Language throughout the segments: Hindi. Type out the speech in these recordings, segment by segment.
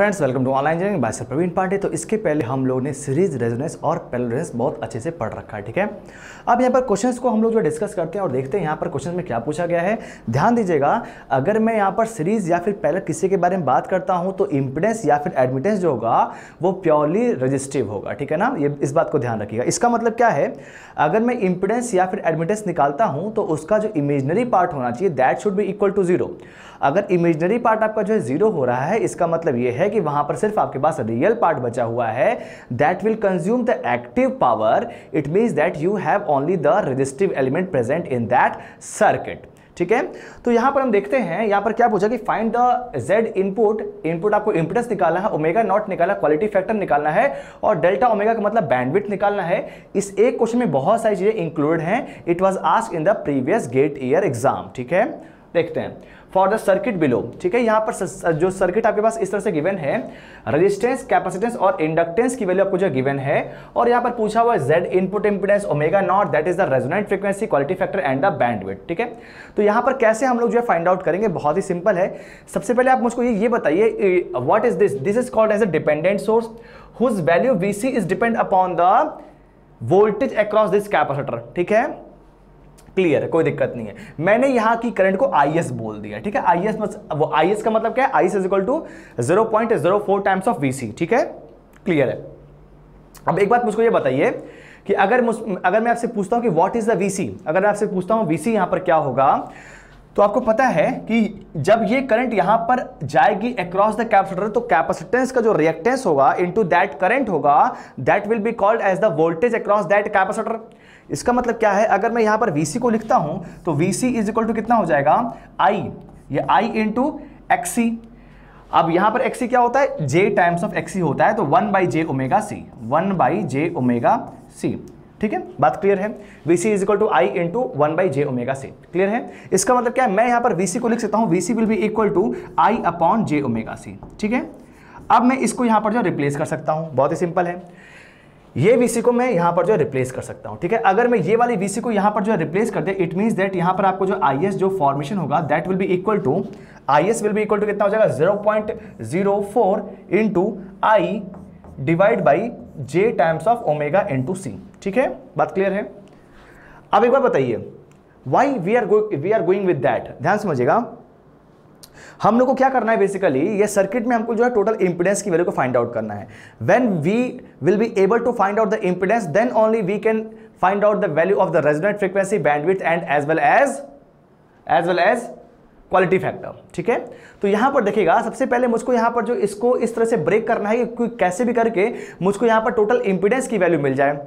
Friends welcome to online engineering by sir Praveen Pandey. तो इसके पहले हम लोग ने सीरीज़ रेजोनेंस और पैरेलल बहुत अच्छे से पढ़ रखा है, ठीक है? अब यहाँ पर क्वेश्चंस को हम लोग जो डिस्कस करते हैं और देखते हैं, यहाँ पर क्वेश्चन में क्या पूछा गया है। ध्यान दीजिएगा, अगर मैं यहाँ पर सीरीज़ या फिर पैरेलल किसी के बारे में बात करता हूँ तो इंपिडेंस या फिर एडमिटेंस जो होगा, वो प्योरली रजिस्टिव होगा, ठीक है ना? ये इस बात को ध्यान रखिएगा। इसका मतलब क्या है? अगर मैं इंपिडेंस या फिर एडमिटेंस निकालता हूँ तो उसका जो इमेजनरी पार्ट होना चाहिए that should be equal to zero अगर इमेजनरी पार्ट आपका जो है ज़ीरो हो रहा है, इसका मतलब ये है कि वहाँ पर सिर्फ़ आपके पास रियल पार्ट बचा हुआ है that will consume the active power it means that you have only the resistive element present in that circuit ठीक है? तो यहाँ पर हम देखते हैं, यहाँ पर क्या पूछा कि find the Z input input आपको इंपिडेंस निकालना है ओमेगा नॉट निकालना क्वालिटी फैक्टर निकालना है, और डेल्टा ओमेगा का मतलब बैंडविड्थ निकालना है। इस एक क्वेश्चन में बहुत सारी चीज़ें इंक्लूडेड हैं। It was asked in the previous GATE year exam ठीक है? देखते हैं। फॉर द सर्किट बिलो ठीक है, यहाँ पर जो सर्किट आपके पास इस तरह से गिवन है रेजिस्टेंस कैपेसिटेंस और इंडक्टेंस की वैल्यू आपको जो गिवन है, और यहाँ पर पूछा हुआ है Z input impedance omega not that is the resonant frequency quality factor and the bandwidth ठीक है? तो यहाँ पर कैसे हम लोग जो है फाइंड आउट करेंगे? बहुत ही सिंपल है। सबसे पहले आप मुझको ये ये बताइए what is this this is called as a dependent source whose value VC is depend upon the voltage across this capacitor ठीक है? क्लियर है कोई दिक्कत नहीं है। मैंने यहाँ की करंट को आई एस बोल दिया, ठीक है? आई एस वो आई एस का मतलब क्या है? I is equal to zero point zero four times of VC ठीक है? क्लियर है? अब एक बात मुझको ये बताइए कि अगर अगर मैं आपसे पूछता हूँ कि व्हाट इज़ द वीसी अगर मैं आपसे पूछता हूँ वीसी यहाँ पर क्या होगा तो आपको पता है कि जब ये करंट यहाँ पर जाएगी अक्रॉस द कैपेसिटर तो कैपेसिटेंस का जो रिएक्टेंस होगा इनटू दैट करंट होगा that will be called as the voltage across that capacitor इसका मतलब क्या है? अगर मैं यहाँ पर VC को लिखता हूँ तो VC इज़ इक्वल टू कितना हो जाएगा? I. ये I इंटू एक्सी अब यहाँ पर एक्सी क्या होता है? J टाइम्स ऑफ़ एक्सी होता है तो one by J omega C one by J omega C ठीक है? बात क्लियर है? VC is equal to I into one by J omega C clear है? इसका मतलब क्या है? मैं यहाँ पर VC को लिख सकता हूँ। VC will be equal to I upon J omega C ठीक है? अब मैं इसको यहाँ पर जो रिप्लेस कर सकता हूँ। बहुत ही सिंपल है। ये VC को मैं यहाँ पर जो रिप्लेस कर सकता हूँ, ठीक है? अगर मैं ये वाली VC को यहाँ पर जो है रिप्लेस कर दे इट मींस दैट यहाँ पर आपको जो IS जो फॉर्मेशन होगा that will be equal to IS will be equal to कितना हो जाएगा? 0.04 point zero four into I divide by J times of omega into C ठीक है? बात क्लियर है? अब एक बार बताइए why we are we are going with that ध्यान समझिएगा। हम लोग को क्या करना है बेसिकली ये सर्किट में हमको जो है टोटल इंपिडेंस की वैल्यू को फाइंड आउट करना है। When we will be able to find out the impedance then only we can find out the value of the resident frequency bandwidth and as well as as well as quality factor ठीक है? तो यहाँ पर देखिएगा, सबसे पहले मुझको यहाँ पर जो इसको इस तरह से ब्रेक करना है कि कैसे भी करके मुझको यहाँ पर टोटल इंपिडेंस की वैल्यू मिल जाए।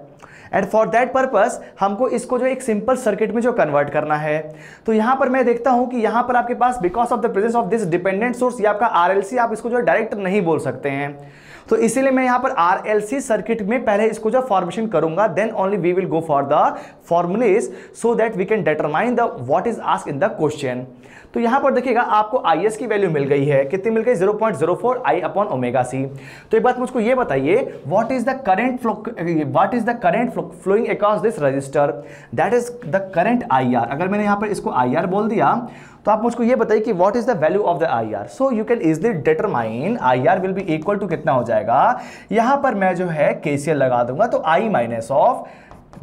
एंड फॉर दैट पर्पस हमको इसको जो एक सिंपल सर्किट में जो कन्वर्ट करना है। तो यहाँ पर मैं देखता हूँ कि यहाँ पर आपके पास because of the presence of this dependent source या आपका आरएलसी आप इसको जो डायरेक्ट नहीं बोल सकते हैं। तो इसीलिए मैं यहाँ पर आरएलसी सर्किट में पहले इसको जो फॉर्मेशन करूँगा then only we will go for the formulas so that we can determine the what is ask in the question तो यहाँ पर देखिएगा, आपको IS की वैल्यू मिल गई है। कितनी मिल गई? 0.04 आई अपॉन ओमेगा सी तो एक बात मुझको ये बताइए what is the current flow what is the current flowing across this resistor that is the current IR अगर मैंने यहाँ पर इसको आईआर बोल दिया तो आप मुझको ये बताइए कि what is the value of the I R so you can easily determine I R will be equal to कितना हो जाएगा। यहाँ पर मैं जो है केसीएल लगा दूँगा तो I minus of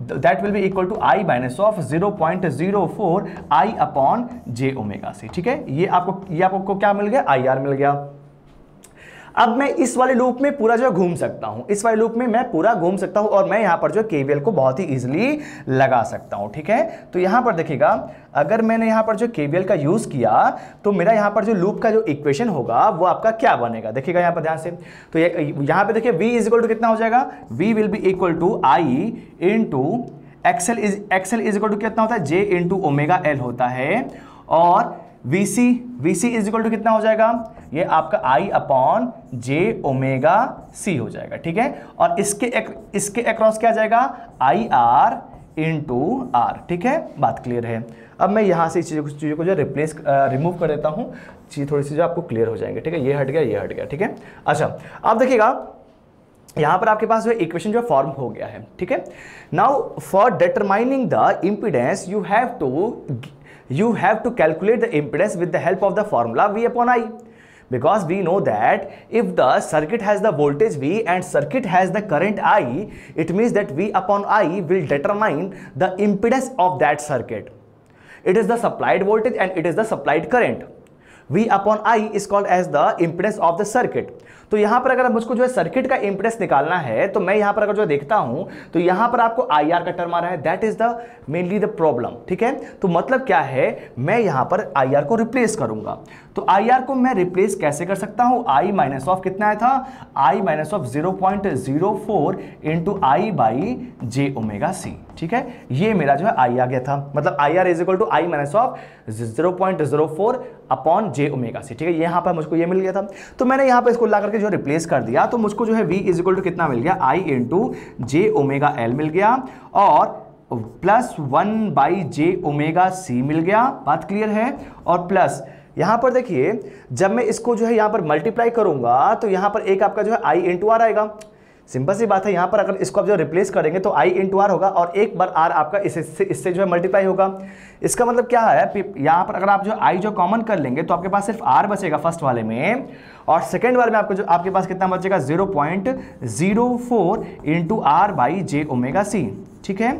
that will be equal to I minus of zero point zero four I upon J omega C ठीक है? ये आपको ये आपको क्या मिल गया? आई आर मिल गया। अब मैं इस वाले लूप में पूरा जो घूम सकता हूँ। इस वाले लूप में मैं पूरा घूम सकता हूँ और मैं यहाँ पर जो केवीएल को बहुत ही इजीली लगा सकता हूँ, ठीक है? तो यहाँ पर देखिएगा, अगर मैंने यहाँ पर जो केवीएल का यूज़ किया तो मेरा यहाँ पर जो लूप का जो इक्वेशन होगा, वो आपका क्या बनेगा? देखिएगा यहाँ पर ध्यान से। तो यहाँ पर देखिए वी इज़ इक्वल टू कितना हो जाएगा? V will be equal to I into XL is XL is equal to कितना होता है? जे इंटू ओमेगा एल होता है। और VC VC is equal to कितना हो जाएगा? ये आपका I upon J omega C हो जाएगा ठीक है? और इसके एक, इसके अक्रॉस क्या जाएगा? आई आर इंटू आर ठीक है? बात क्लियर है। अब मैं यहाँ से इस चीज़ों चीज़ों को जो रिप्लेस रिमूव कर देता हूँ। चीज़ थोड़ी सी जो आपको क्लियर हो जाएँगे ठीक है? ये हट गया ये हट गया ठीक है? अच्छा अब देखिएगा यहाँ पर आपके पास जो इक्वेशन जो फॉर्म हो गया है ठीक है? Now for determining the impedance you have to you have to calculate the impedance with the help of the formula V upon I because we know that if the circuit has the voltage V and circuit has the current I, it means that V upon I will determine the impedance of that circuit. It is the supplied voltage and it is the supplied current. V upon I is called as the impedance of the circuit तो यहाँ पर अगर मुझको जो है सर्किट का इंप्रेस निकालना है तो मैं यहाँ पर अगर जो देखता हूँ तो यहाँ पर आपको आई आर का टर्म आ रहा है। That is the mainly the problem ठीक है? तो मतलब क्या है? मैं यहाँ पर आई आर को रिप्लेस करूँगा। तो आई आर को मैं रिप्लेस कैसे कर सकता हूँ? आई माइनस ऑफ़ कितना आया था? I minus of zero point zero four into I by J omega C ठीक है? ये मेरा जो है आई आ गया था। मतलब I R is equal to I minus of zero point zero four upon J omega C ठीक है? यहाँ पर मुझको ये मिल गया था। तो मैंने यहाँ पर इसको ला करके जो रिप्लेस कर दिया। तो मुझको जो है वी इज़ इक्वल टू कितना मिल गया? I into J omega L मिल गया और plus one by J omega C मिल गया। बात क्लियर है? और प्लस यहाँ पर देखिए, जब मैं इसको जो है यहाँ पर मल्टीप्लाई करूँगा तो यहाँ पर एक आपका जो है आई इंटू आर आएगा। सिंपल सी बात है, यहाँ पर अगर इसको आप जो रिप्लेस करेंगे तो आई इंटू आर होगा और एक बार आर आपका इससे इससे जो है मल्टीप्लाई होगा। इसका मतलब क्या है यहाँ पर अगर आप जो आई जो कॉमन कर लेंगे तो आपके पास सिर्फ़ आर बचेगा फ़र्स्ट वाले में, और सेकेंड वाले में आपको जो, आपके पास कितना बचेगा? Zero point zero four into R by J omega C ठीक है?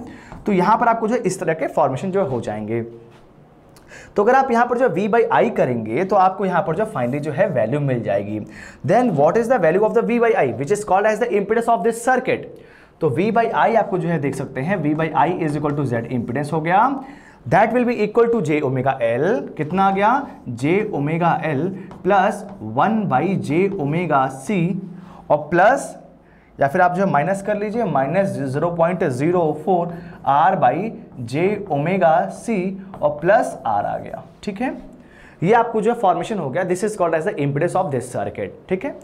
तो यहाँ पर आपको जो इस तरह के फॉर्मेशन जो हो जाएँगे। तो अगर आप यहाँ पर जो v बाई आई करेंगे तो आपको यहाँ पर जो फाइनली जो है वैल्यू मिल जाएगी। Then what is the value of the v by I which is called as the impedance of this circuit तो v बाई आई आपको जो है देख सकते हैं, v by I is equal to Z impedance हो गया। That will be equal to J omega L कितना आ गया? J omega L plus one by J omega C और प्लस या फिर आप जो है माइनस कर लीजिए, minus zero point zero four R by J omega C और प्लस आर आ गया, ठीक है? ये आपको जो फॉर्मेशन हो गया। This is called as the impedance of this circuit ठीक है?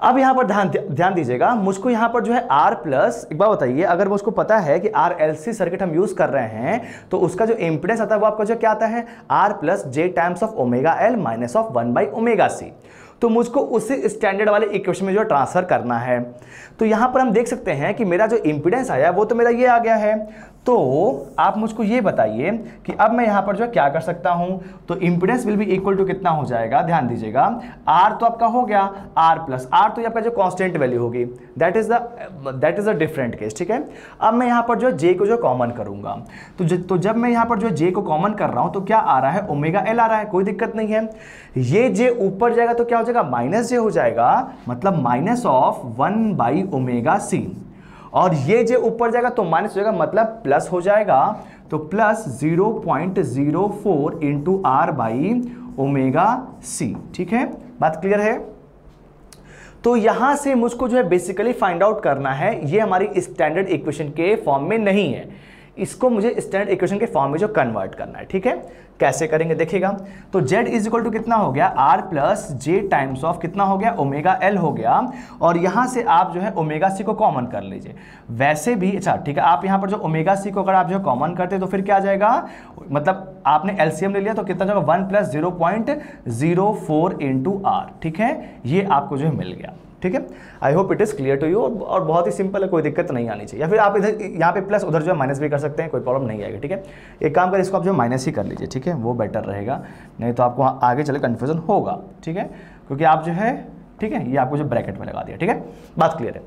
अब यहाँ पर ध्यान ध्यान दीजिएगा, मुझको यहाँ पर जो है R प्लस एक बार बताइए, अगर मुझको पता है कि आर एल सी सर्किट हम यूज़ कर रहे हैं तो उसका जो इंपिडेंस आता है वो आपका जो क्या आता है? R plus J times of omega L minus of one by omega C तो मुझको उसी स्टैंडर्ड वाले इक्वेशन में जो ट्रांसफ़र करना है। तो यहाँ पर हम देख सकते हैं कि मेरा जो इंपिडेंस आया, वो तो मेरा ये आ गया है। तो आप मुझको ये बताइए कि अब मैं यहाँ पर जो क्या कर सकता हूँ? तो impedance will be equal to कितना हो जाएगा? ध्यान दीजिएगा। आर तो आपका हो गया आर प्लस आर तो आपका जो कांस्टेंट वैल्यू होगी। That is the that is a different case ठीक है? अब मैं यहाँ पर जो जे को जो कॉमन करूँगा। तो तो जब मैं यहाँ पर जो जे को कॉमन कर रहा हूँ तो क्या आ रहा है? ओमेगा एल आ रहा है, कोई दिक्कत नहीं है। ये जे ऊपर जाएगा तो क्या हो जाएगा? माइनस जे हो जाएगा। मतलब minus of one by omega C और ये जो ऊपर जाएगा तो माइनस हो जाएगा मतलब प्लस हो जाएगा तो plus zero point zero four into R by omega C ठीक है? बात क्लियर है? तो यहाँ से मुझको जो है बेसिकली फाइंड आउट करना है, ये हमारी स्टैंडर्ड इक्वेशन के फॉर्म में नहीं है। इसको मुझे स्टैंडर्ड इक्वेशन के फॉर्म में जो कन्वर्ट करना है, ठीक है? कैसे करेंगे देखिएगा? तो z इज़ इक्वल टू कितना हो गया? R plus J times of कितना हो गया? ओमेगा l हो गया। और यहाँ से आप जो है ओमेगा सी को कॉमन कर लीजिए। वैसे भी अच्छा ठीक है, आप यहाँ पर जो ओमेगा सी को अगर आप जो कॉमन करते तो फिर क्या आ जाएगा? मतलब आपने एलसीएम ले लिया तो कितना जाएगा? One plus zero point zero four into R, ठीक है? ये आपको जो है मिल गया। ठीक है? I hope it is clear to you और बहुत ही सिंपल है, कोई दिक्कत नहीं आनी चाहिए। या फिर आप इधर, यहाँ पे प्लस उधर जो है माइनस भी कर सकते हैं, कोई प्रॉब्लम नहीं आएगी, ठीक है? एक काम कर, इसको आप जो माइनस ही कर लीजिए, ठीक है? वो बेटर रहेगा। नहीं तो आपको आगे चले कन्फ्यूज़न होगा, ठीक है? क्योंकि आप जो है, ठीक है? ये आपको जो ब्रैकेट में लगा दिया, ठीक है? बात क्लियर है।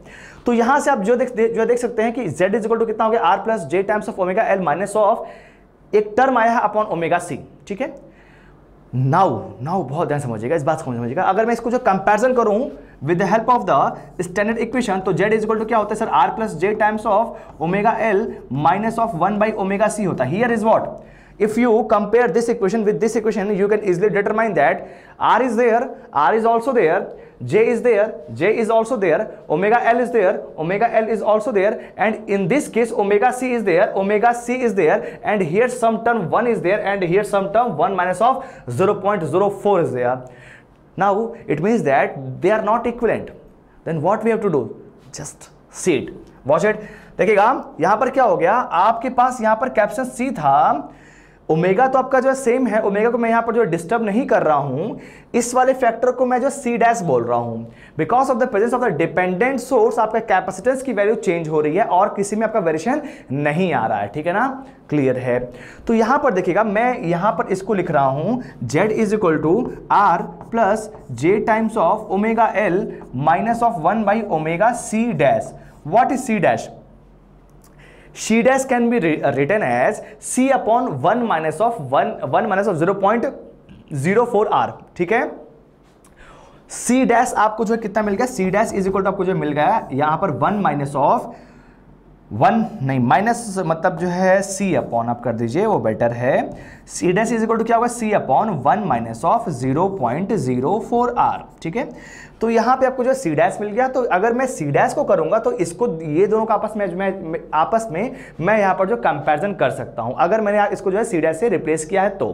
तो यहाँ से आप जो देख जो देख सकते हैं कि z इज़ इक्वल टू कितना हो गया? R plus J times of omega L minus of एक टर्म आया है अपॉन ओमेगा सी ठीक है? नाउ नाउ बहुत ध्यान समझिएगा, इस बात समझिएगा। अगर मैं इसको जो कंपैरिजन करूँ with the help of the standard equation तो जेड इज़ इक्वल टू क्या होता है sir? R plus J times of omega L minus of one by omega C होता है। Here is what if you compare this equation with this equation you can easily determine that r is there r is also there j is there j is also there omega l is there omega l is also there and in this case omega c is there omega c is there and here some term 1 is there and here some term 1 minus of 0.04 is there now it means that they are not equivalent then what we have to do just see it watch it देखिएगा यहाँ पर क्या हो गया आपके पास यहाँ पर कैप्शन सी था ओमेगा तो आपका जो है सेम है, ओमेगा को मैं यहाँ पर जो डिस्टर्ब नहीं कर रहा हूँ, इस वाले फैक्टर को मैं जो सी डैश बोल रहा हूँ। Because of the presence of the dependent source आपका कैपेसिटेंस की वैल्यू चेंज हो रही है और किसी में आपका वेरिएशन नहीं आ रहा है, ठीक है ना? क्लियर है? तो यहाँ पर देखिएगा, मैं यहाँ पर इसको लिख रहा हूँ Z is equal to R plus J times of omega L minus of one by omega C dash what is C dash c dash can be written as c upon 1 minus of 1 1 minus of 0.04 r, ठीक है? सी डैश आपको जो है कितना मिल गया? C dash is equal to आपको जो मिल गया, यहाँ पर वन माइनस ऑफ़ वन नहीं माइनस मतलब जो है सी अपॉन आप कर दीजिए, वो बेटर है। C dash is equal to क्या होगा? C upon one minus of zero point zero four R ठीक है? तो यहाँ पे आपको जो सी डैश मिल गया तो अगर मैं सी डैश को करूँगा तो इसको, ये दोनों का आपस में, मैं आपस में, मैं यहाँ पर जो कंपैरिजन कर सकता हूँ। अगर मैंने इसको जो है सी डैश से रिप्लेस किया है तो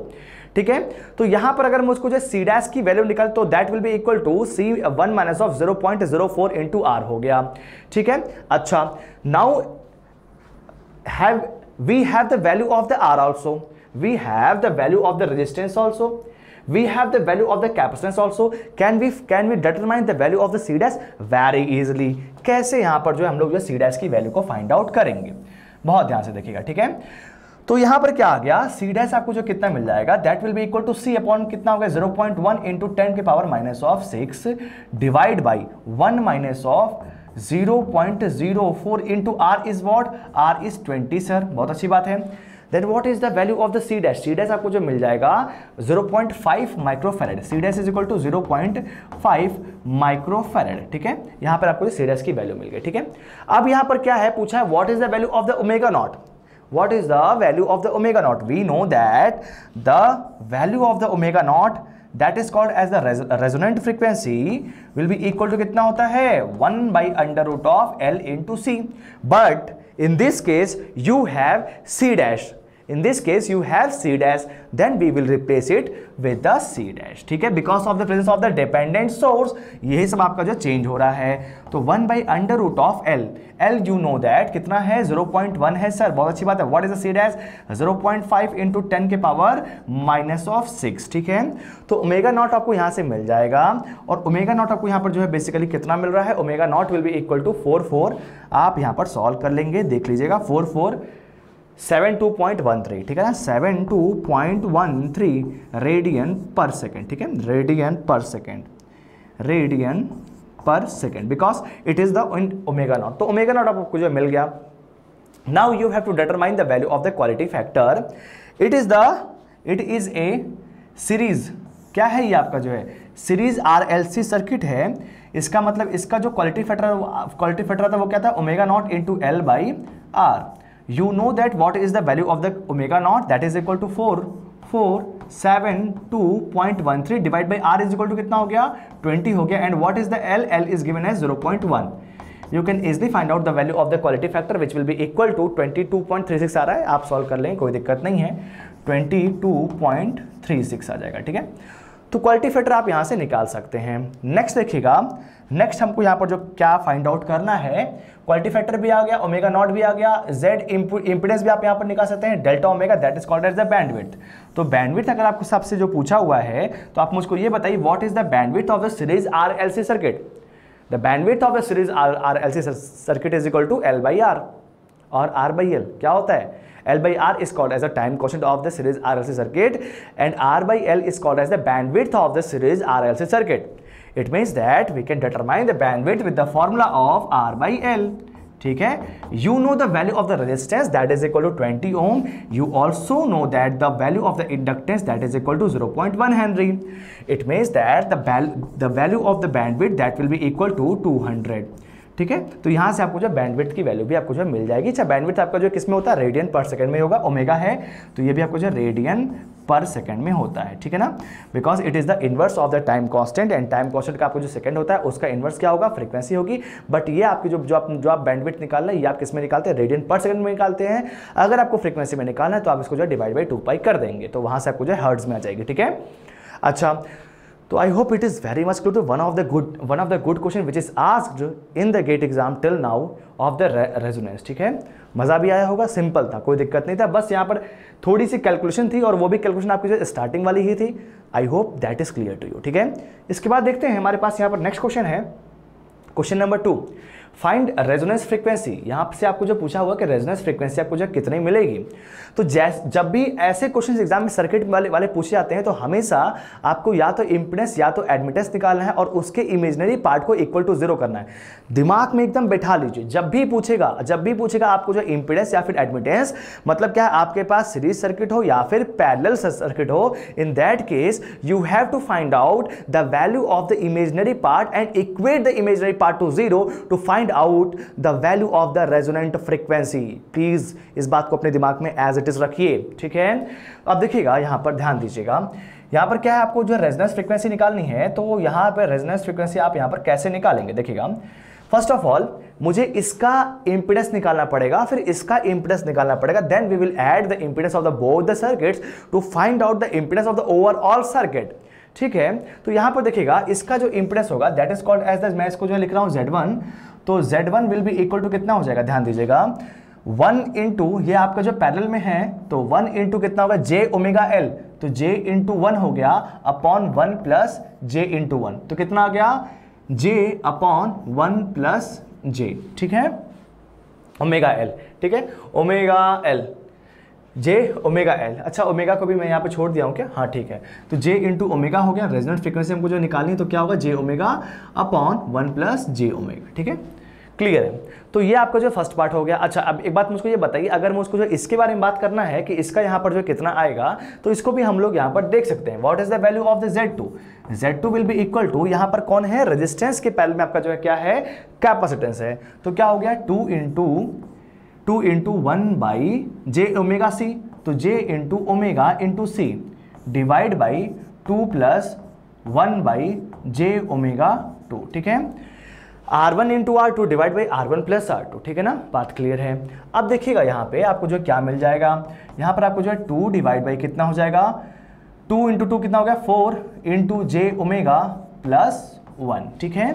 ठीक है? तो यहाँ पर अगर मुझको जो सी डैश की वैल्यू निकल तो that will be equal to C one minus of zero point zero four into R हो गया, ठीक है? अच्छा now have we have the value of the R also we have the value of the resistance also we have the value of the capacitance also. Can we can we determine the value of the c dash very easily. कैसे यहाँ पर जो हम लोग जो c dash की वैल्यू को फाइंड आउट करेंगे? बहुत ध्यान से देखिएगा, ठीक है? तो यहाँ पर क्या आ गया? सी डैश आपको जो कितना मिल जाएगा? That will be equal to C upon कितना होगा 0.1 पॉइंट वन इंटू टेन के power minus of six divide by one minus of 0.04 into R is what R is 20 sir बहुत अच्छी बात है। Then what is the value of the C dash C dash आपको जो मिल जाएगा 0.5 point five microfarad C dash is equal to zero point five microfarad ठीक है? यहाँ पर आपको सी डैश की वैल्यू मिल गई, ठीक है? अब यहाँ पर क्या है? पूछा है what is the value of the omega naught what is the value of the omega naught we know that the value of the omega naught That is called as the resonant frequency, will be equal to कितना होता है? One by under root of L into C. But in this case, you have C dash. In this case you have C dash then we will replace it with the C dash ठीक है? Because of the presence of the dependent source यही सब आपका जो चेंज हो रहा है। तो one by under root of L L you know that कितना है? ज़ीरो पॉइंट वन है सर बहुत अच्छी बात है। What is the dash zero point five into ten के पावर माइनस ऑफ़ सिक्स ठीक है? तो ओमेगा नॉट आपको यहाँ से मिल जाएगा। और ओमेगा नॉट आपको यहाँ पर जो है बेसिकली कितना मिल रहा है? Omega naught will be equal to four four आप यहाँ पर सॉल्व कर लेंगे। देख लीजिएगा four four seven two point one three, ठीक है ना? Seven two point one three radian per second, ठीक है? Radian per second, radian per second because it is the omega naught तो ओमेगा नॉट आपको जो मिल गया। Now you have to determine the value of the quality factor it is the it is a series क्या है ये आपका जो है? Series R L C circuit है। इसका मतलब इसका जो क्वालिटी फैक्टर क्वालिटी फैक्टर था वो क्या था? Omega naught into L by R you know that what is the value of the omega naught that is equal to four four seven two point one three divide by R is equal to कितना हो गया? ट्वेंटी हो गया. And what is the L L is given as zero point one you can easily find out the value of the quality factor which will be equal to twenty two point three six आ रहा है. आप सॉल्व कर लेंगे कोई दिक्कत नहीं है. Twenty two point three six आ जाएगा, ठीक है? तो क्वालिटी फैक्टर आप यहाँ से निकाल सकते हैं। नेक्स्ट देखिएगा। नेक्स्ट हमको यहाँ पर जो क्या फाइंड आउट करना है क्वालिटी फैक्टर भी आ गया ओमेगा नॉट भी आ गया जेड इंपिडेंस भी आप यहाँ पर निकाल सकते हैं delta omega that is called as the bandwidth तो बैंडविड्थ अगर आपको सबसे जो पूछा हुआ है तो आप मुझको ये बताइए what is the bandwidth of the series R L C circuit the bandwidth of the series R R L C circuit is equal to L by R और आर बाई एल क्या होता है? L by R is called as the time constant of the series RLC circuit and R by L is called as the bandwidth of the series RLC circuit. It means that we can determine the bandwidth with the formula of R by L. ठीक है you know the value of the resistance that is equal to 20 ohm you also know that the value of the inductance that is equal to 0.1 henry it means that the, the value of the bandwidth that will be equal to 200 ठीक है? तो यहाँ से आपको जो बैंडविथ की वैल्यू भी आपको जो मिल जाएगी। अच्छा बैंडविथ आपका जो किसमें होता है? रेडियन पर सेकंड में होगा ओमेगा है। तो ये भी आपको जो रेडियन पर सेकंड में होता है, ठीक है ना? Because it is the inverse of the time constant and time constant का आपको जो सेकंड होता है, उसका इन्वर्स क्या होगा? फ्रीक्वेंसी होगी। बट ये आपकी जो जो आप जो आप बैंडविथ निकालना है, ये आप किसमें निकालते हैं? रेडियन पर सेकंड में निकालते हैं। अगर आपको फ्रीक्वेंसी में निकालना है तो आप इसको जो डिवाइड बाई टू पाई कर देंगे। तो वहाँ से आपको जो हर्ड्स में आ जाएगी, ठीक है? अच्छा तो I hope it is very much clear to one of the good one of the good question which is asked in the GATE exam till now of the resonance ठीक है? मज़ा भी आया होगा सिंपल था, कोई दिक्कत नहीं था, बस यहाँ पर थोड़ी सी कैलकुलेशन थी और वो भी कैलकुलेशन आपकी स्टार्टिंग वाली ही थी। I hope that is clear to you ठीक है? इसके बाद देखते हैं, हमारे पास यहाँ पर नेक्स्ट क्वेश्चन है। Question number two find resonance frequency यहाँ से आपको जो पूछा हुआ कि रेजोनेंस फ्रीक्वेंसी आपको जो कितनी मिलेगी? तो जैस, जब भी ऐसे क्वेश्चन एग्ज़ाम में सर्किट वाले वाले पूछे जाते हैं तो हमेशा आपको या तो इम्पिडेंस या तो एडमिटेंस निकालना है और उसके इमेजनरी पार्ट को इक्वल टू ज़ीरो करना है। दिमाग में एकदम बैठा लीजिए। जब भी पूछेगा, जब भी पूछेगा आपको जो इम्पिडेंस या फिर एडमिटेंस मतलब क्या है? आपके पास सीरीज़ सर्किट हो या फिर पैरेलल सर्किट हो। In that case you have to find out the value of the imaginary part and equate the imaginary part to zero to find find out the value of the resonant frequency please इस बात को अपने दिमाग में एज इट इज़ रखिए, ठीक है? अब देखिएगा, यहाँ पर ध्यान दीजिएगा। यहाँ पर क्या है आपको जो रेजोनेंस फ्रीक्वेंसी निकालनी है तो यहाँ पर रेजोनेंस फ्रीक्वेंसी आप यहाँ पर कैसे निकालेंगे? देखिएगा। फ़र्स्ट ऑफ़ ऑल मुझे इसका इंपिडेंस निकालना पड़ेगा, फिर इसका इंपिडेंस निकालना पड़ेगा then we will add the impedance of the both the circuits to find out the impedance of the overall circuit ठीक है? तो यहाँ पर देखिएगा, इसका जो इंपिडेंस होगा that is called as the मैं इसको जो लिख रहा हूँ Z1 तो Z1 विल भी इक्वल टू कितना हो जाएगा? ध्यान दीजिएगा। वन इंटू ये आपका जो पैरल में है तो वन इंटू कितना होगा? जे ओमेगा एल तो जे इंटू वन हो गया upon one plus J into one तो कितना आ गया? J upon one plus J ठीक है? ओमेगा एल ठीक है? Omega L J omega L अच्छा ओमेगा को भी मैं यहाँ पे छोड़ दिया हूँ क्या? हाँ ठीक है। तो जे इंटू ओमेगा हो गया। रेजोनेंट फ्रीक्वेंसी हमको जो निकालनी है तो क्या होगा? J omega upon one plus J omega ठीक है? क्लियर है? तो ये आपका जो फ़र्स्ट पार्ट हो गया। अच्छा अब एक बात मुझको ये बताइए, अगर मुझको जो इसके बारे में बात करना है कि इसका यहाँ पर जो कितना आएगा तो इसको भी हम लोग यहाँ पर देख सकते हैं। What is the value of the Z two Z two will be equal to यहाँ पर कौन है? रेजिस्टेंस के पहले में आपका जो है क्या है? कैपेसिटेंस है। तो क्या हो गया? Two into two into one by J omega C तो J into omega into C divide by two plus one by J omega two, ठीक है? R one into R two divide by R one plus R two, ठीक है ना? बात क्लियर है? अब देखिएगा यहाँ पे आपको जो क्या मिल जाएगा। यहाँ पर आपको जो है टू डिवाइड बाई कितना हो जाएगा? टू इंटू टू कितना हो गया? Four into J omega plus one, ठीक है?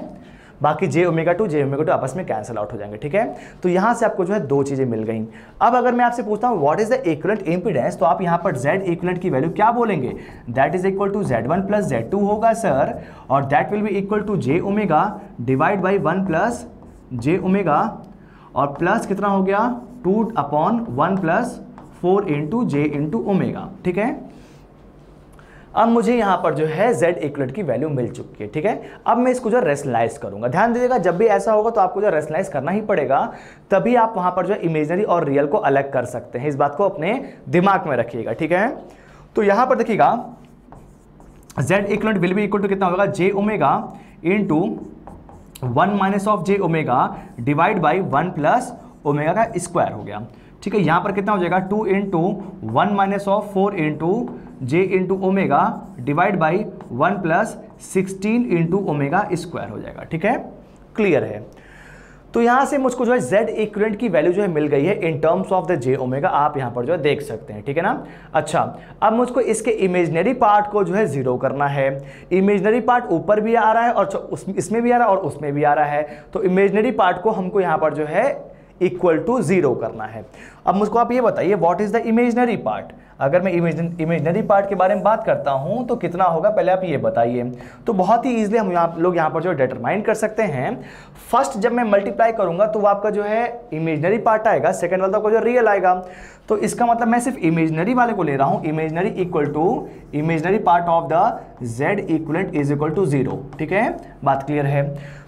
बाकी J omega two J omega two आपस में कैंसिल आउट हो जाएँगे, ठीक है? तो यहाँ से आपको जो है दो चीज़ें मिल गई। अब अगर मैं आपसे पूछता हूँ what is the equivalent impedance तो आप यहाँ पर जेड इक्वलेंट की वैल्यू क्या बोलेंगे? That is equal to Z one plus Z two होगा सर और that will be equal to J omega divide by one plus J omega और प्लस कितना हो गया? Two upon one plus four into J into omega ठीक है? अब मुझे यहाँ पर जो है z इक्वलेट की वैल्यू मिल चुकी है, ठीक है? अब मैं इसको जो रेसलाइज करूँगा। ध्यान दीजिएगा, जब भी ऐसा होगा तो आपको जो रेसलाइज करना ही पड़ेगा, तभी आप वहाँ पर जो इमेजनरी और रियल को अलग कर सकते हैं। इस बात को अपने दिमाग में रखिएगा, ठीक है? तो यहाँ पर देखिएगा, z equivalent will be equal to कितना होगा? J omega into one minus of J omega divide by one plus omega का स्क्वायर हो गया। ठीक है, यहाँ पर कितना हो जाएगा? Two into one minus of four into J into omega divide by one plus sixteen into omega square हो जाएगा, ठीक है? क्लियर है? तो यहाँ से मुझको जो है z इक्वेंट की वैल्यू जो है मिल गई है in terms of the J omega आप यहाँ पर जो है देख सकते हैं, ठीक है ना? अच्छा अब मुझको इसके इमेजनरी पार्ट को जो है ज़ीरो करना है। इमेजनरी पार्ट ऊपर भी आ रहा है और उस इसमें भी आ रहा है और उसमें भी आ रहा है। तो इमेजनरी पार्ट को हमको यहाँ पर जो है इक्वल टू ज़ीरो करना है। अब मुझको आप ये बताइए what is the imaginary part अगर मैं इमेजनरी पार्ट के बारे में बात करता हूँ तो कितना होगा? पहले आप ये बताइए। तो बहुत ही ईजिली हम यहाँ, लोग यहाँ पर जो डिटरमाइन कर सकते हैं। फ़र्स्ट जब मैं मल्टीप्लाई करूँगा तो वो आपका जो है इमेजनरी पार्ट आएगा सेकेंड वाला आपका जो रियल आएगा। तो इसका मतलब मैं सिर्फ़ इमेजनरी वाले को ले रहा हूँ। Imaginary equal to imaginary part of the Z equivalent is equal to zero ठीक है? बात क्लियर है?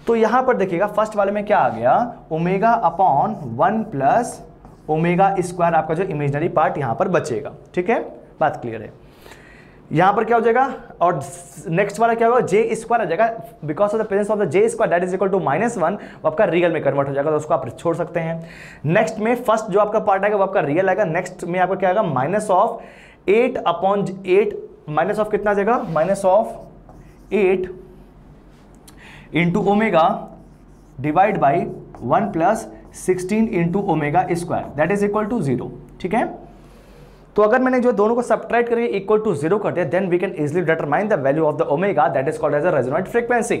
तो यहाँ पर देखिएगा फ़र्स्ट वाले में क्या आ गया? Omega upon one plus omega square आपका जो इमेजनरी पार्ट यहाँ पर बचेगा। ठीक है? बात क्लियर है। यहाँ पर क्या हो जाएगा? और नेक्स्ट वाला क्या होगा? जे स्क्वायर आ जाएगा। Because of the presence of the J square that is equal to minus one वो आपका रियल में कन्वर्ट हो जाएगा तो उसको आप छोड़ सकते हैं। नेक्स्ट में फ़र्स्ट जो आपका पार्ट आएगा, वो आपका रियल आएगा। नेक्स्ट में आपका क्या आएगा? Minus of eight upon eight minus of कितना जाएगा? Minus of eight into omega divide by one plus sixteen into omega square that is equal to zero ठीक है? तो अगर मैंने जो दोनों को सब्ट्रैक्ट करके इक्वल टू ज़ीरो कर दिया then we can easily determine the value of the omega that is called as a resonant frequency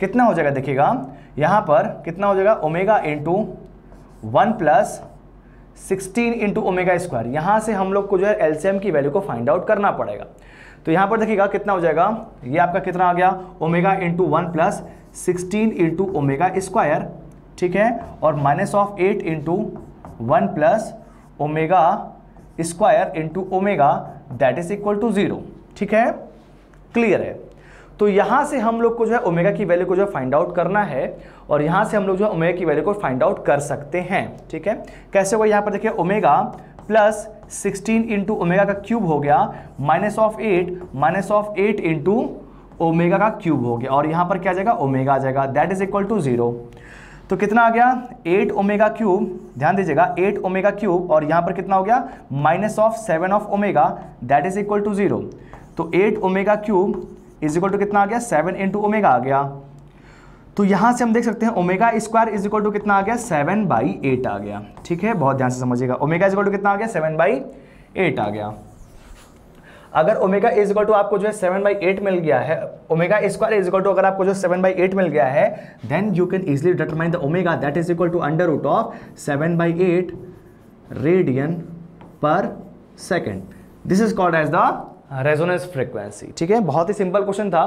कितना हो जाएगा देखिएगा? यहाँ पर कितना हो जाएगा? Omega into one plus sixteen into omega square यहाँ से हम लोग को जो है एलसीएम की वैल्यू को फाइंड आउट करना पड़ेगा। तो यहाँ पर देखिएगा कितना हो जाएगा। ये आपका कितना आ गया? Omega into one plus sixteen into omega square ठीक है? और minus of eight into one plus omega square into omega that is equal to zero ठीक है? क्लियर है? तो यहाँ से हम लोग को जो है ओमेगा की वैल्यू को जो है फाइंड आउट करना है, और यहाँ से हम लोग जो है ओमेगा की वैल्यू को फाइंड आउट कर सकते हैं, ठीक है? कैसे होगा? यहाँ पर देखिए omega plus sixteen into omega का क्यूब हो गया minus of eight minus of eight into omega का क्यूब हो गया। और यहाँ पर क्या जाएगा? ओमेगा आ जाएगा। That is equal to zero तो कितना आ गया? एट ओमेगा क्यूब ध्यान दीजिएगा एट ओमेगा क्यूब और यहाँ पर कितना हो गया? Minus of seven of omega that is equal to zero तो eight omega cube is equal to कितना आ गया? सेवन इंटू ओमेगा आ गया। तो यहाँ से हम देख सकते हैं omega square is equal to कितना आ गया? सेवन बाई एट आ गया। ठीक है? बहुत ध्यान से समझिएगा। ओमेगा इज़ इक्वल टू कितना आ गया? सेवन बाई एट आ गया। अगर ओमेगा इज़ इक्वल टू आपको जो है सेवन बाई एट मिल गया है omega square is equal to अगर आपको जो सेवन बाई एट मिल गया है then you can easily determine the omega that is equal to under root of seven by eight radian पर second this is called as the resonance frequency ठीक है? बहुत ही सिंपल क्वेश्चन था।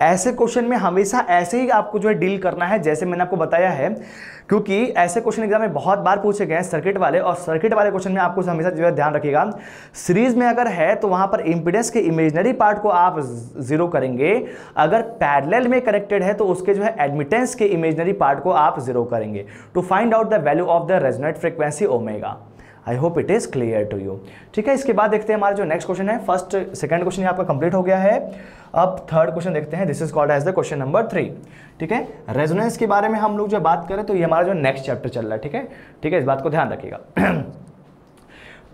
ऐसे क्वेश्चन में हमेशा ऐसे ही आपको जो है डील करना है, जैसे मैंने आपको बताया है, क्योंकि ऐसे क्वेश्चन एग्ज़ाम में बहुत बार पूछे गए हैं सर्किट वाले और सर्किट वाले क्वेश्चन में आपको हमेशा जो है ध्यान रखिएगा। सीरीज़ में अगर है तो वहाँ पर इंपिडेंस के इमेजनरी पार्ट को आप ज़ीरो करेंगे। अगर पैरेलल में कनेक्टेड है तो उसके जो है एडमिटेंस के इमेजनरी पार्ट को आप ज़ीरो करेंगे। To find out the value of the resonate frequency omega I hope it is clear to you ठीक है, इसके बाद देखते हैं हमारा जो नेक्स्ट क्वेश्चन है। फ़र्स्ट सेकंड क्वेश्चन आपका कंप्लीट हो गया है। अब थर्ड क्वेश्चन देखते हैं। This is called as the question number three ठीक है? रेजोनेंस के बारे में हम लोग जो बात करें तो ये हमारा जो नेक्स्ट चैप्टर चल रहा है, ठीक है? ठीक है, इस बात को ध्यान रखिएगा।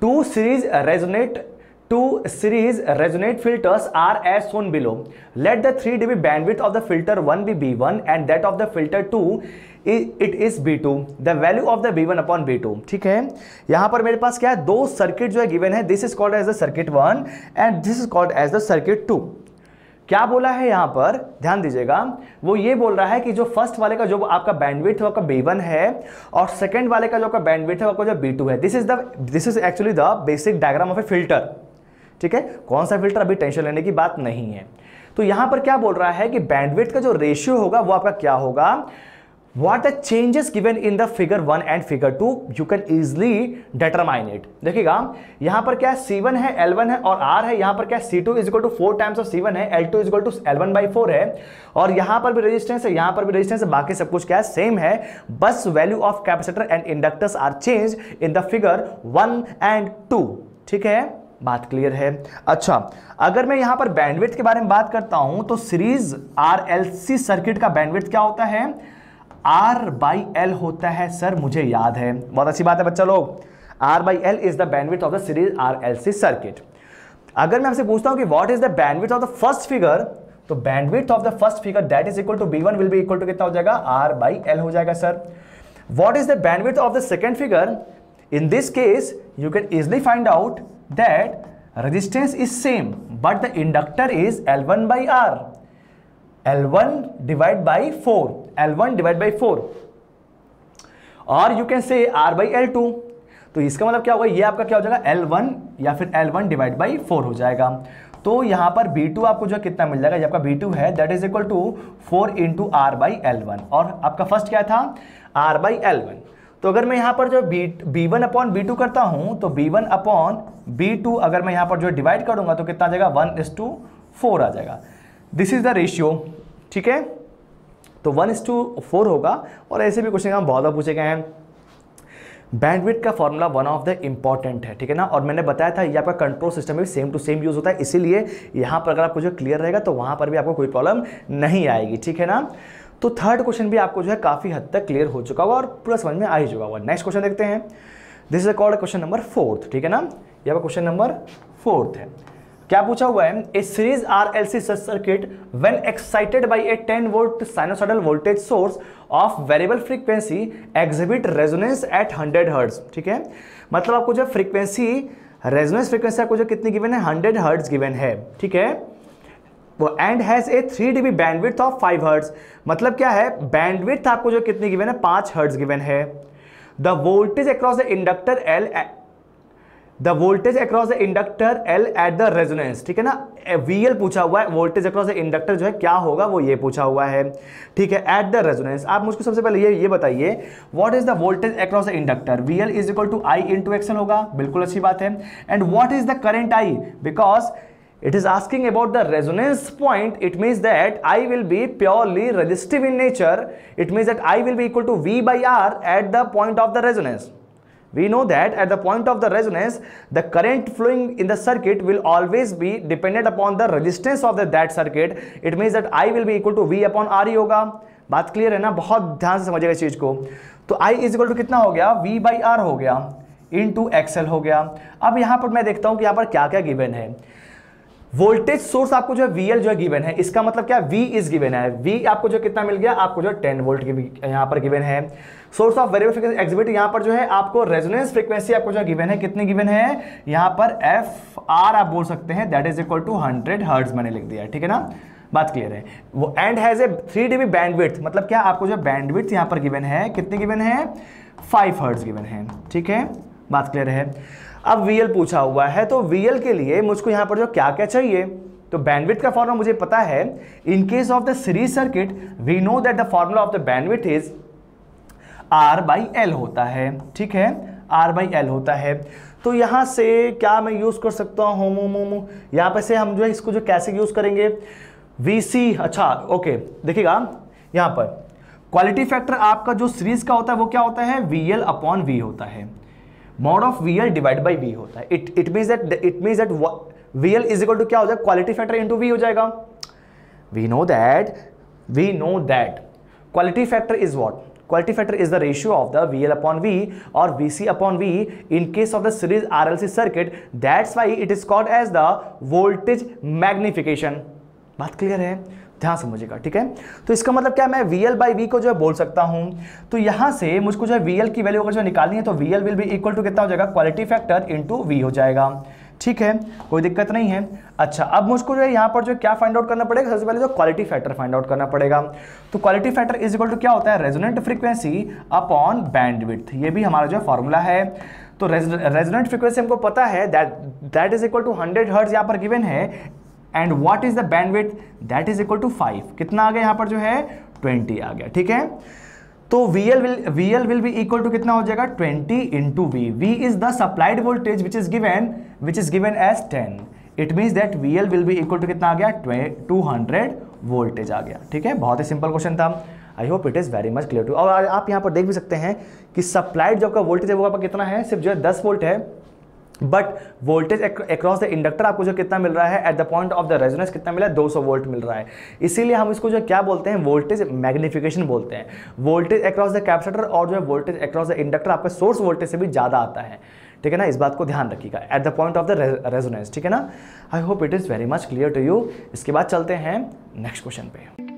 Two series resonate two series resonate filters are as shown below. Let the 3 dB bandwidth of the filter 1 be B1 and that of the filter 2 it is B2. The value of the B1 upon B2. ठीक है? यहाँ पर मेरे पास क्या है? दो सर्किट जो है गिवन है. This is called as the circuit one and this is called as the circuit two क्या बोला है यहाँ पर? ध्यान दीजिएगा। वो ये बोल रहा है कि जो फ़र्स्ट वाले का जो आपका बैंडविथ है आपका B1 है और सेकंड वाले का जो आपका बैंडविथ है आपका जो B2 है. This is the this is actually the basic diagram of a filter ठीक है? कौन सा फ़िल्टर अभी टेंशन लेने की बात नहीं है। तो यहाँ पर क्या बोल रहा है कि बैंडविथ का जो रेशियो होगा, वो आपका क्या होगा? What the changes given in the figure 1 and figure 2 you can easily determine it. देखिएगा, यहाँ पर क्या C1 है L1 है और R है, यहाँ पर क्या C2 is equal to 4 times of C1 है L2 is equal to L1 by 4 है। और यहाँ पर भी रेजिस्टेंस है, यहाँ पर भी रेजिस्टेंस है, बाकी सब कुछ क्या है सेम है। बस value of capacitor and inductors are change in the figure 1 and 2 ठीक है? बात क्लियर है? अच्छा अगर मैं यहाँ पर बैंडविड्थ के बारे में बात करता हूँ तो सीरीज़ आरएलसी सर्किट का बैंडविड्थ क्या होता है? आर बाई एल होता है सर मुझे याद है। बहुत अच्छी बात है बच्चा लोग। R by L is the bandwidth of the series R L C circuit अगर मैं आपसे पूछता हूँ कि what is the bandwidth of the first figure तो bandwidth of the first figure that is equal to B one will be equal to कितना हो जाएगा? आर बाई एल हो जाएगा sir what is the bandwidth of the second figure in this case, you can easily find out that resistance is same, but the inductor is L1 by R. L1 divided by 4 L1 divide by four और you can say R by L2 तो इसका मतलब क्या होगा? ये आपका क्या हो जाएगा? L1 या फिर L1 डिवाइड बाई फोर हो जाएगा। तो यहाँ पर B2 आपको जो कितना मिल जाएगा? ये आपका B2 है। That is equal to four into R by L one और आपका फ़र्स्ट क्या था? आर बाई एल वन तो अगर मैं यहाँ पर जो B B one upon B two करता हूँ तो B one upon B two अगर मैं यहाँ पर जो डिवाइड करूँगा तो कितना आ जाएगा? वन इज़ टू फोर आ जाएगा। दिस इज़ द रेशियो ठीक है? तो वन इज़ टू फोर होगा और ऐसे भी क्वेश्चन हम बहुत पूछे गए हैं। बैंडविड का formula one of the important है, ठीक है ना? और मैंने बताया था, ये आपका कंट्रोल सिस्टम में सेम टू सेम यूज़ होता है, इसीलिए यहाँ पर अगर आपको जो क्लियर रहेगा तो वहाँ पर भी आपको कोई प्रॉब्लम नहीं आएगी, ठीक है ना? तो थर्ड क्वेश्चन भी आपको जो है काफ़ी हद तक क्लियर हो चुका होगा और पूरा समझ में आ ही चुका होगा। नेक्स्ट क्वेश्चन देखते हैं। This is called question number fourth ठीक है ना? ये क्वेश्चन नंबर फोर्थ है। क्या पूछा हुआ है? A series R L C circuit when excited by a 10 volt sinusoidal voltage source of variable frequency exhibit resonance at 100 hertz ठीक है? मतलब आपको जो फ्रीक्वेंसी रेजोनेंस फ्रीक्वेंसी आपको जो कितनी गिवन है? हंड्रेड हर्ट्ज गिवन है। ठीक है? वो and has a three dB bandwidth of five hertz मतलब क्या है? बैंडविड्थ आपको जो कितनी गिवन है? पाँच हर्ट्ज गिवन है। The voltage across the inductor L the voltage across the inductor L at the resonance, ठीक है ना? वीएल पूछा हुआ है, वोल्टेज अक्रॉस द इंडक्टर जो है, क्या होगा? वो ये पूछा हुआ है, ठीक है? एट द रेजोनेंस आप मुझको सबसे पहले ये ये बताइए what is the voltage across the inductor VL is equal to I into XL होगा, बिल्कुल अच्छी बात है। And what is the current I because it is asking about the resonance point, it means that i will be purely resistive in nature. It means that i will be equal to v by r at the point of the resonance. We know that at the point of the resonance, the current flowing in the circuit will always be dependent upon the resistance of the, that circuit. It means that i will be equal to v upon r ही होगा। बात क्लियर है ना? बहुत ध्यान से समझिएगा इस चीज़ को। तो i इज़ इक्वल टू कितना हो गया? V बाई आर हो गया। इन टू एक्सएल हो गया। अब यहाँ पर मैं देखता हूँ कि यहाँ पर क्या क्या गिवन है। वोल्टेज सोर्स आपको जो है वीएल जो है गिवन है। इसका मतलब क्या? वी इज़ गिवन है। वी आपको जो कितना मिल गया? आपको जो है टेन वोल्ट यहाँ पर गिवन है। Source of variable frequency exhibit यहाँ पर जो है आपको रेजोनेंस फ्रीक्वेंसी आपको जो गिवन है, कितनी गिवन है? यहाँ पर एफ़ आर आप बोल सकते हैं that is equal to hundred hertz मैंने लिख दिया ठीक है ना? बात क्लियर है। वो and has a three dB bandwidth मतलब क्या आपको जो बैंडविड्थ यहाँ पर गिवन है, कितनी गिवन है? फाइव हर्ट्ज गिवन है, ठीक है? बात क्लियर है। अब वीएल पूछा हुआ है तो वीएल के लिए मुझको यहाँ पर जो क्या क्या चाहिए? तो बैंडविथ का फॉर्मूला मुझे पता है। In case of the series circuit we know that the formula of the bandwidth is R by L होता है, ठीक है? आर बाई एल होता है। तो यहाँ से क्या मैं यूज़ कर सकता हूँ? होमो मोमो यहाँ पर से हम जो है इसको जो कैसे यूज़ करेंगे? वी सी अच्छा ओके देखिएगा, यहाँ पर। क्वालिटी फैक्टर आपका जो सीरीज़ का होता है, वो क्या होता है? वी एल अपॉन वी होता है। Mod of V L divide by V होता है। It it mean that it mean that V L is equal to क्या हो जाएगा क्वालिटी फैक्टर इंटू वी हो जाएगा। We know that we know that quality factor is what quality factor is the ratio of the V L upon V और V C upon V in case of the series R L C circuit that's why it is called as the voltage magnification बात क्लियर है? ध्यान समझेगा ठीक है? तो इसका मतलब क्या मैं VL बाई वी को जो है बोल सकता हूँ। तो यहाँ से मुझको जो है VL की वैल्यू अगर जो निकालनी है तो VL will be equal to कितना हो जाएगा? क्वालिटी फैक्टर इंटू वी हो जाएगा। ठीक है, कोई दिक्कत नहीं है। अच्छा अब मुझको जो है यहाँ पर जो क्या फाइंड आउट करना पड़ेगा, सबसे पहले जो क्वालिटी फैक्टर फाइंड आउट करना पड़ेगा। तो quality factor is equal to क्या होता है? रेजोनेंट फ्रीक्वेंसी अपॉन बैंडविड्थ ये भी हमारा जो फॉर्मूला है। तो रेजोनेंट फ्रीक्वेंसी हमको पता है that that is equal to hundred hertz यहाँ पर गिवन है। And what is the bandwidth that is equal to five कितना आ गया यहाँ पर जो है? ट्वेंटी आ गया, ठीक है? तो VL will VL will be equal to कितना हो जाएगा? 20 into V. V is the supplied voltage which is given, which is given as 10. It means that VL will be equal to कितना आ गया? 200 वोल्टेज आ गया। ठीक है? बहुत ही सिंपल क्वेश्चन था। I hope it is very much clear to और आप यहाँ पर देख भी सकते हैं कि सप्लाइड जो आपका वोल्टेज है, वो आपका कितना है? सिर्फ़ जो है 10 वोल्ट है। But voltage across the inductor आपको जो कितना मिल रहा है at the point of the resonance कितना मिला है? 200 वोल्ट मिल रहा है। इसीलिए हम इसको जो क्या बोलते हैं? वोल्टेज मैग्निफिकेशन बोलते हैं। वोल्टेज अक्रॉस द कैपेसिटर और जो है वोल्टेज अक्रॉस द इंडक्टर आपका सोर्स वोल्टेज से भी ज़्यादा आता है। ठीक है ना? इस बात को ध्यान रखिएगा। At the point of the resonance ठीक है ना? I hope it is very much clear to you इसके बाद चलते हैं नेक्स्ट क्वेश्चन पे।